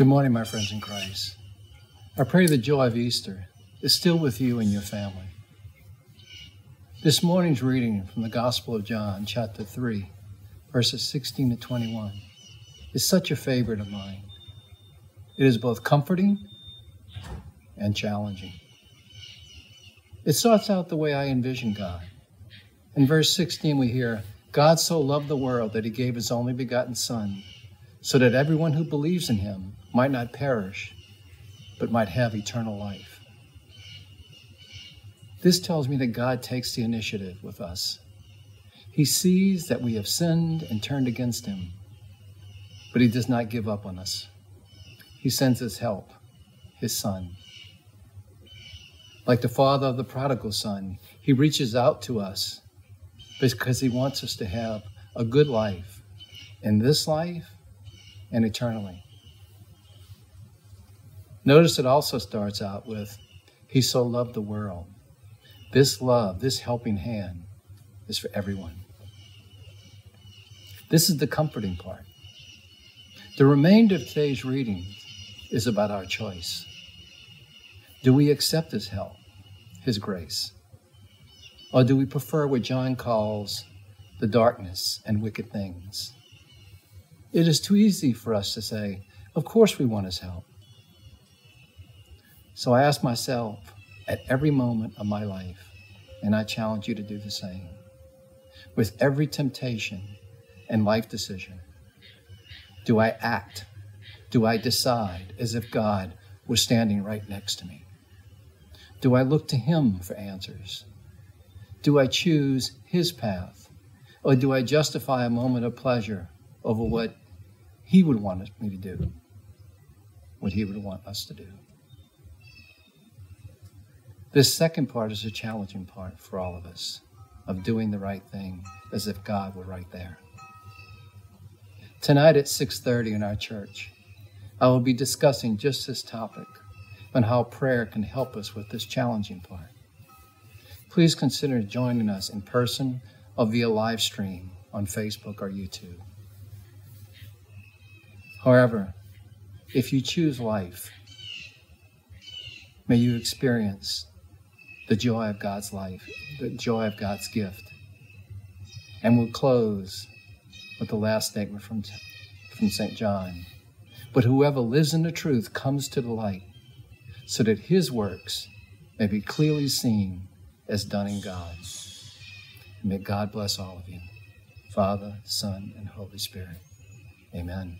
Good morning, my friends in Christ. I pray the joy of Easter is still with you and your family. This morning's reading from the Gospel of John, chapter 3, verses 16 to 21, is such a favorite of mine. It is both comforting and challenging. It starts out the way I envision God. In verse 16, we hear, God so loved the world that he gave his only begotten Son, so that everyone who believes in him might not perish, but might have eternal life. This tells me that God takes the initiative with us. He sees that we have sinned and turned against him, but he does not give up on us. He sends his help, his son. Like the father of the prodigal son, he reaches out to us because he wants us to have a good life in this life and eternally. Notice it also starts out with, He so loved the world. This love, this helping hand, is for everyone. This is the comforting part. The remainder of today's reading is about our choice. Do we accept His help, His grace? Or do we prefer what John calls the darkness and wicked things? It is too easy for us to say, Of course we want His help. So I ask myself at every moment of my life, and I challenge you to do the same, with every temptation and life decision, do I act? Do I decide as if God was standing right next to me? Do I look to Him for answers? Do I choose His path? Or do I justify a moment of pleasure over what He would want me to do? What He would want us to do? This second part is a challenging part for all of us of doing the right thing as if God were right there. Tonight at 6:30 in our church, I will be discussing just this topic and how prayer can help us with this challenging part. Please consider joining us in person or via live stream on Facebook or YouTube. However, if you choose life, may you experience the joy of God's life, the joy of God's gift. And we'll close with the last statement from, from St. John. But whoever lives in the truth comes to the light, so that his works may be clearly seen as done in God. And may God bless all of you, Father, Son, and Holy Spirit. Amen.